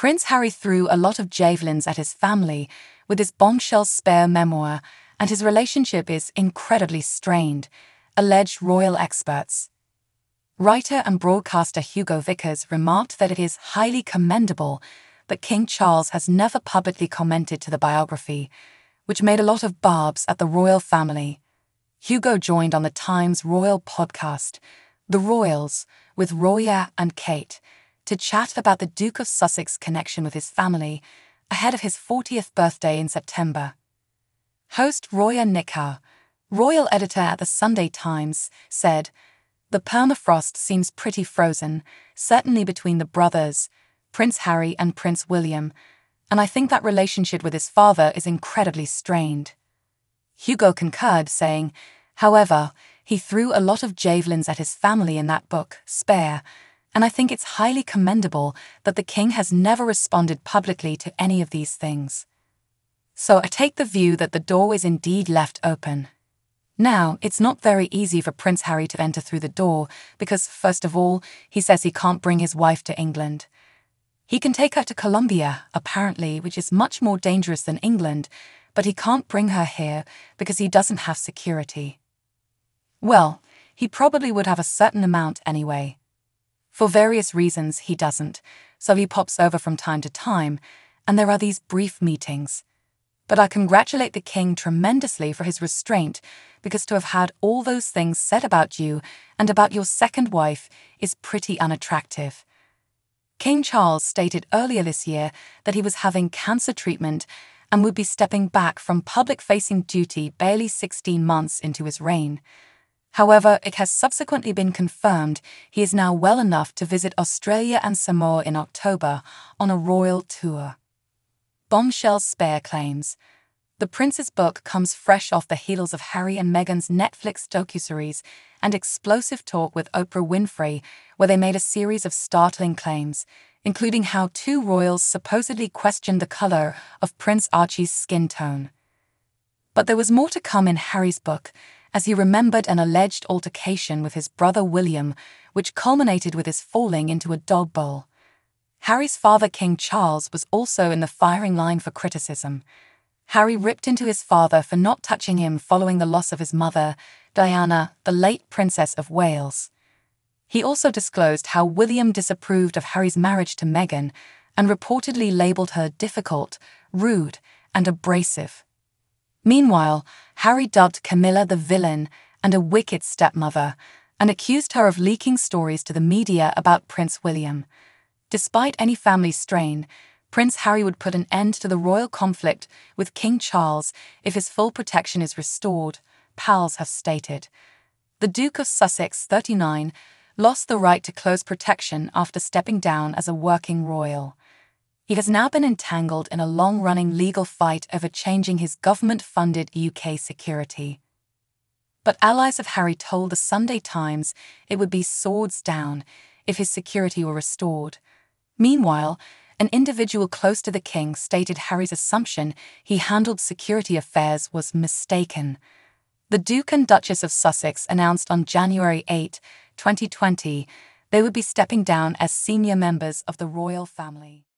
Prince Harry threw a lot of javelins at his family with his bombshell spare memoir, and his relationship is incredibly strained, alleged royal experts. Writer and broadcaster Hugo Vickers remarked that it is highly commendable that King Charles has never publicly commented to the biography, which made a lot of barbs at the royal family. Hugo joined on the Times Royal podcast, The Royals, with Roya and Kate, to chat about the Duke of Sussex connection with his family ahead of his 40th birthday in September. Host Roya Nikkhah, royal editor at the Sunday Times, said, the permafrost seems pretty frozen, certainly between the brothers, Prince Harry and Prince William, and I think that relationship with his father is incredibly strained. Hugo concurred, saying, However, he threw a lot of javelins at his family in that book, Spare, and I think it's highly commendable that the king has never responded publicly to any of these things. So I take the view that the door is indeed left open. Now, it's not very easy for Prince Harry to enter through the door because, first of all, he says he can't bring his wife to England. He can take her to Colombia, apparently, which is much more dangerous than England, but he can't bring her here because he doesn't have security. Well, he probably would have a certain amount anyway. For various reasons, he doesn't, so he pops over from time to time, and there are these brief meetings but I congratulate the king tremendously for his restraint, because to have had all those things said about you and about your second wife is pretty unattractive. King Charles stated earlier this year that he was having cancer treatment and would be stepping back from public facing duty barely 16 months into his reign. However, it has subsequently been confirmed he is now well enough to visit Australia and Samoa in October on a royal tour. Bombshell Spare claims The Prince's book comes fresh off the heels of Harry and Meghan's Netflix docuseries and explosive talk with Oprah Winfrey, where they made a series of startling claims, including how two royals supposedly questioned the color of Prince Archie's skin tone. But there was more to come in Harry's book, as he remembered an alleged altercation with his brother William, which culminated with his falling into a dog bowl. Harry's father, King Charles, was also in the firing line for criticism. Harry ripped into his father for not touching him following the loss of his mother, Diana, the late Princess of Wales. He also disclosed how William disapproved of Harry's marriage to Meghan and reportedly labelled her difficult, rude, and abrasive. Meanwhile, Harry dubbed Camilla the villain and a wicked stepmother and accused her of leaking stories to the media about Prince William. Despite any family strain, Prince Harry would put an end to the royal conflict with King Charles if his full protection is restored, pals have stated. The Duke of Sussex, 39, lost the right to close protection after stepping down as a working royal. He has now been entangled in a long running legal fight over changing his government funded UK security. But allies of Harry told the Sunday Times it would be swords down if his security were restored. Meanwhile, an individual close to the king stated Harry's assumption he handled security affairs was mistaken. The Duke and Duchess of Sussex announced on January 8, 2020, they would be stepping down as senior members of the royal family.